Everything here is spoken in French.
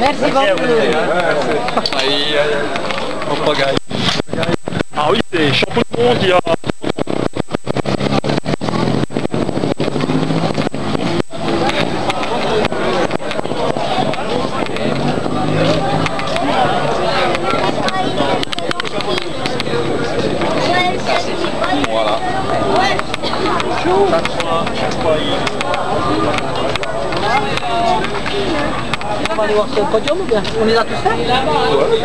Merci beaucoup. Ah oui, c'est champion du monde il y a... On va aller voir si on podium a